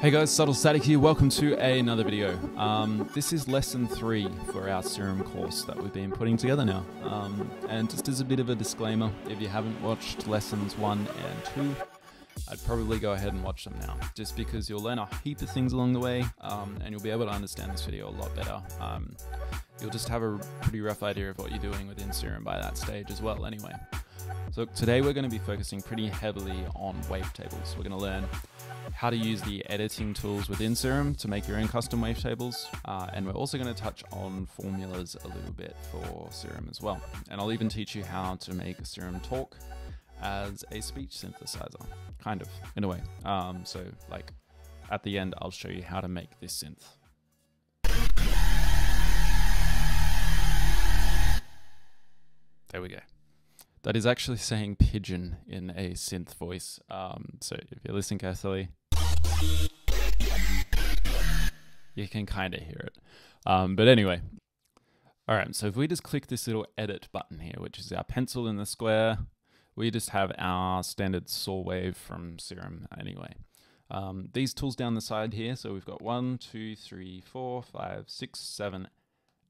Hey guys, Subtle Static here. Welcome to another video. Um, this is lesson three for our serum course that we've been putting together now. Um, and just as a bit of a disclaimer, if you haven't watched lessons one and two, I'd probably go ahead and watch them now, just because you'll learn a heap of things along the way, um, and you'll be able to understand this video a lot better. Um, you'll just have a pretty rough idea of what you're doing within serum by that stage as well, anyway. So today we're going to be focusing pretty heavily on wavetables. We're going to learn how to use the editing tools within Serum to make your own custom wavetables. Uh, and we're also going to touch on formulas a little bit for Serum as well. And I'll even teach you how to make Serum talk as a speech synthesizer, kind of, in a way. Um, so, like, at the end, I'll show you how to make this synth. There we go. That is actually saying pigeon in a synth voice. Um, so if you listen carefully, you can kind of hear it. Um, but anyway, all right, so if we just click this little edit button here, which is our pencil in the square, we just have our standard saw wave from Serum anyway. Um, these tools down the side here, so we've got one, two, three, four, five, six, seven,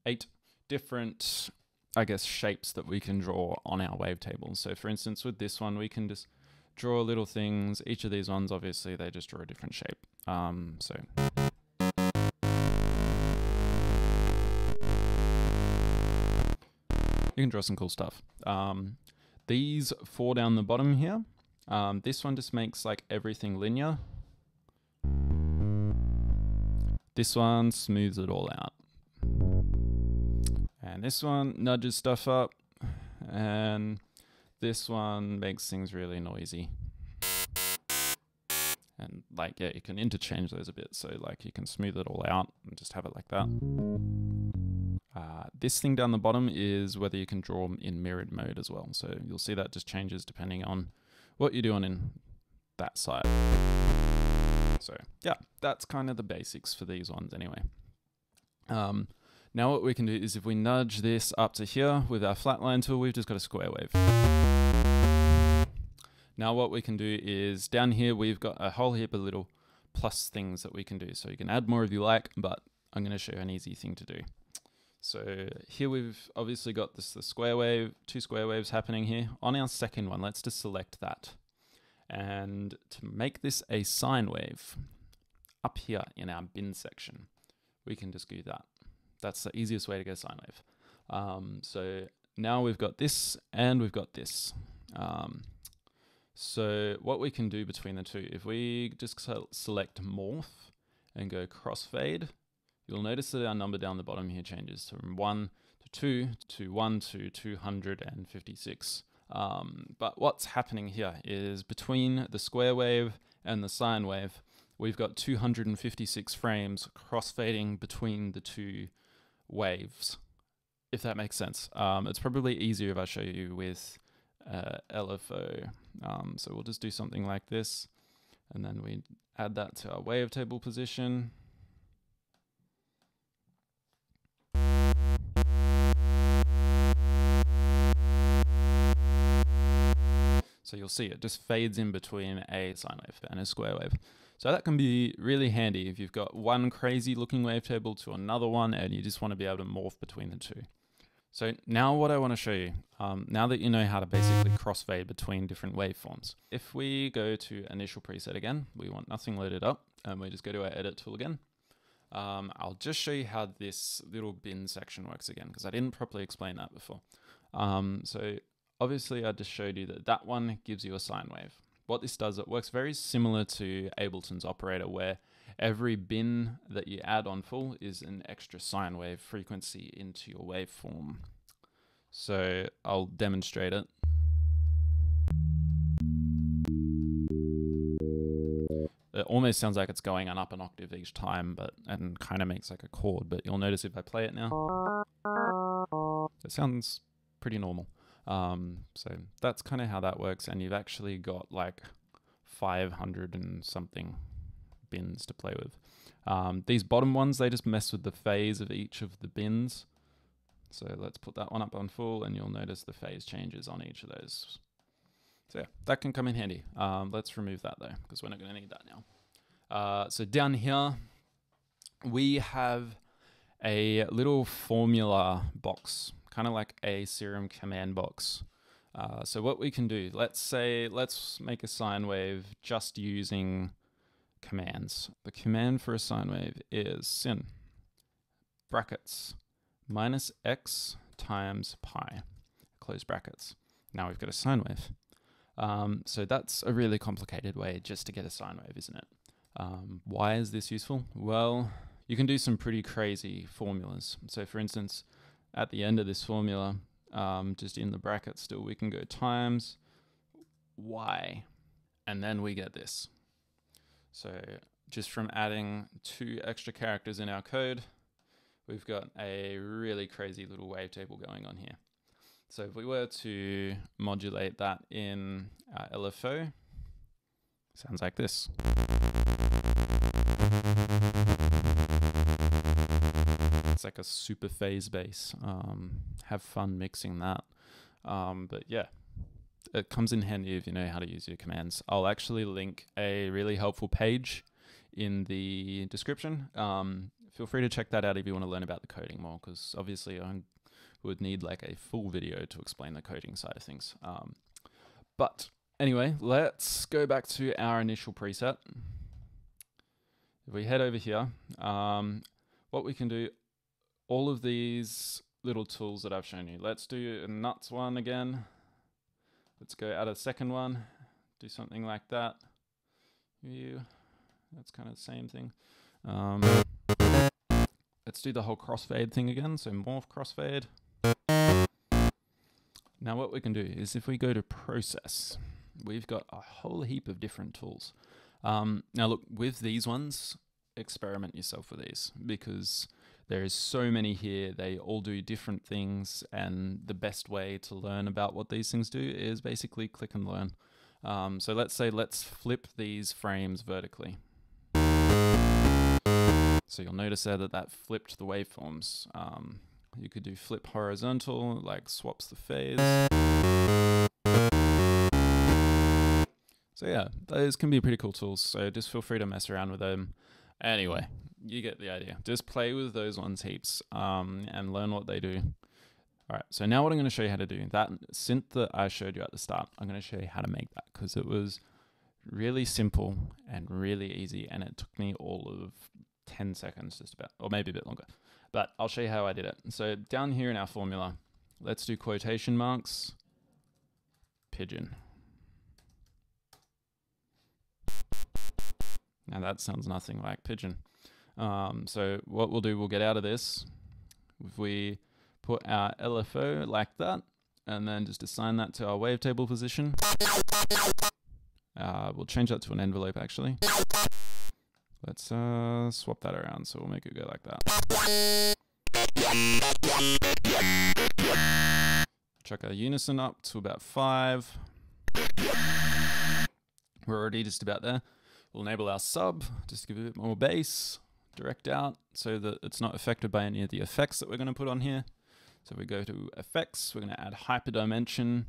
eight different, I guess, shapes that we can draw on our wavetable. So for instance, with this one, we can just draw little things. Each of these ones, obviously, they just draw a different shape. Um, so you can draw some cool stuff. Um, these four down the bottom here, um, this one just makes like everything linear. This one smooths it all out. And this one nudges stuff up. And this one makes things really noisy. And like, yeah, you can interchange those a bit. So like you can smooth it all out and just have it like that. Uh, this thing down the bottom is whether you can draw in mirrored mode as well. So you'll see that just changes depending on what you're doing in that side. So yeah, that's kind of the basics for these ones anyway. Um, now what we can do is if we nudge this up to here with our flatline tool, we've just got a square wave. Now what we can do is down here, we've got a whole heap of little plus things that we can do. So you can add more if you like, but I'm going to show you an easy thing to do. So here we've obviously got this the square wave, two square waves happening here. On our second one, let's just select that. And to make this a sine wave, up here in our bin section, we can just do that. That's the easiest way to get a sine wave. Um, so now we've got this and we've got this. Um, so what we can do between the two, if we just select morph and go crossfade, you'll notice that our number down the bottom here changes from 1 to 2 to 1 to 256. Um, but what's happening here is between the square wave and the sine wave, we've got 256 frames crossfading between the two waves, if that makes sense. Um, it's probably easier if I show you with uh, LFO. Um, so we'll just do something like this, and then we add that to our wavetable position. So you'll see it just fades in between a sine wave and a square wave. So that can be really handy if you've got one crazy looking wavetable to another one and you just want to be able to morph between the two. So now what I want to show you, um, now that you know how to basically crossfade between different waveforms. If we go to initial preset again, we want nothing loaded up and we just go to our edit tool again. Um, I'll just show you how this little bin section works again because I didn't properly explain that before. Um, so Obviously, I just showed you that that one gives you a sine wave. What this does, it works very similar to Ableton's operator where every bin that you add on full is an extra sine wave frequency into your waveform. So I'll demonstrate it. It almost sounds like it's going an up an octave each time, but and kind of makes like a chord. But you'll notice if I play it now, it sounds pretty normal. Um, so that's kind of how that works. And you've actually got like 500 and something bins to play with. Um, these bottom ones, they just mess with the phase of each of the bins. So let's put that one up on full and you'll notice the phase changes on each of those. So yeah, that can come in handy. Um, let's remove that though, because we're not going to need that now. Uh, so down here, we have a little formula box, kind of like a serum command box. Uh, so what we can do, let's say, let's make a sine wave just using commands. The command for a sine wave is sin brackets minus x times pi, close brackets. Now we've got a sine wave. Um, so that's a really complicated way just to get a sine wave, isn't it? Um, why is this useful? Well, you can do some pretty crazy formulas. So for instance, at the end of this formula, um, just in the bracket still, we can go times y, and then we get this. So just from adding two extra characters in our code, we've got a really crazy little wavetable going on here. So if we were to modulate that in our LFO, sounds like this. It's like a super phase bass. Um, have fun mixing that. Um, but yeah, it comes in handy if you know how to use your commands. I'll actually link a really helpful page in the description. Um, feel free to check that out if you want to learn about the coding more, because obviously I would need like a full video to explain the coding side of things. Um, but anyway, let's go back to our initial preset. If we head over here, um, what we can do, all of these little tools that I've shown you. Let's do a nuts one again. Let's go add a second one, do something like that. View, that's kind of the same thing. Um, let's do the whole crossfade thing again. So morph crossfade. Now what we can do is if we go to process, we've got a whole heap of different tools. Um, now look, with these ones, experiment yourself with these because there is so many here. They all do different things, and the best way to learn about what these things do is basically click and learn. Um, so let's say let's flip these frames vertically. So you'll notice there that that flipped the waveforms. Um, you could do flip horizontal, like swaps the phase. So yeah, those can be pretty cool tools. So just feel free to mess around with them. Anyway, you get the idea. Just play with those ones heaps um, and learn what they do. All right, so now what I'm going to show you how to do, that synth that I showed you at the start, I'm going to show you how to make that because it was really simple and really easy and it took me all of 10 seconds just about, or maybe a bit longer. But I'll show you how I did it. So down here in our formula, let's do quotation marks, pigeon. Now that sounds nothing like pigeon. Um, so what we'll do, we'll get out of this. If we put our LFO like that, and then just assign that to our wavetable position. Uh, we'll change that to an envelope actually. Let's uh, swap that around, so we'll make it go like that. Chuck our unison up to about five. We're already just about there. We'll enable our sub, just to give it a bit more bass direct out so that it's not affected by any of the effects that we're going to put on here. So we go to effects, we're going to add hyperdimension,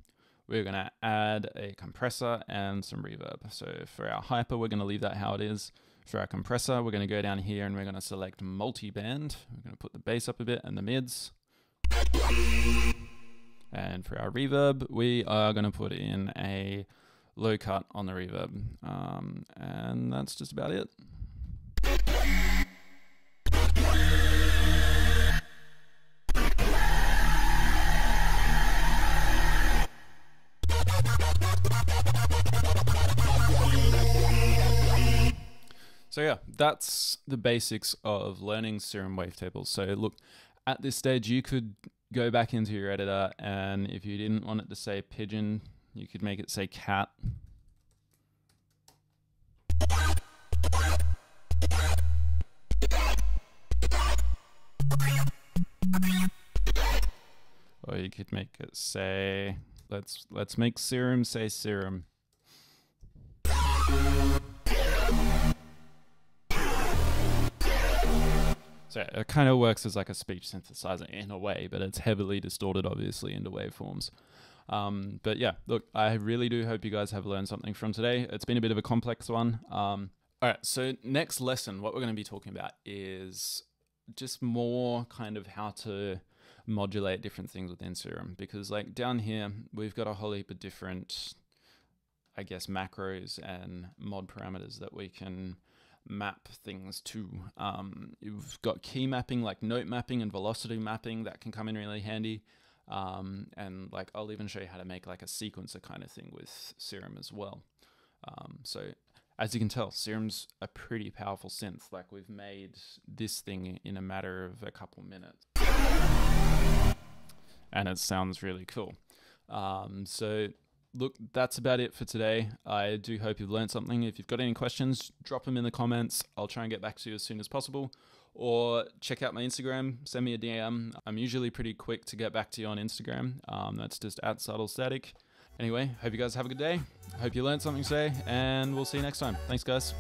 we're going to add a compressor and some reverb. So for our hyper, we're going to leave that how it is. For our compressor, we're going to go down here and we're going to select multi-band. We're going to put the bass up a bit and the mids. And for our reverb, we are going to put in a low cut on the reverb. Um, and that's just about it. So yeah, that's the basics of learning serum wavetables. So look, at this stage you could go back into your editor and if you didn't want it to say pigeon, you could make it say cat. Or you could make it say let's let's make serum say serum. So it kind of works as like a speech synthesizer in a way, but it's heavily distorted, obviously, into waveforms. Um, but yeah, look, I really do hope you guys have learned something from today. It's been a bit of a complex one. Um, All right, so next lesson, what we're going to be talking about is just more kind of how to modulate different things within Serum because like down here we've got a whole heap of different I guess macros and mod parameters that we can map things to. Um, you've got key mapping like note mapping and velocity mapping that can come in really handy. Um, and like I'll even show you how to make like a sequencer kind of thing with Serum as well. Um, so as you can tell, Serum's a pretty powerful synth. Like we've made this thing in a matter of a couple minutes and it sounds really cool. Um, so, look, that's about it for today. I do hope you've learned something. If you've got any questions, drop them in the comments. I'll try and get back to you as soon as possible. Or check out my Instagram, send me a DM. I'm usually pretty quick to get back to you on Instagram. Um, that's just at subtle static. Anyway, hope you guys have a good day. Hope you learned something today, and we'll see you next time. Thanks, guys.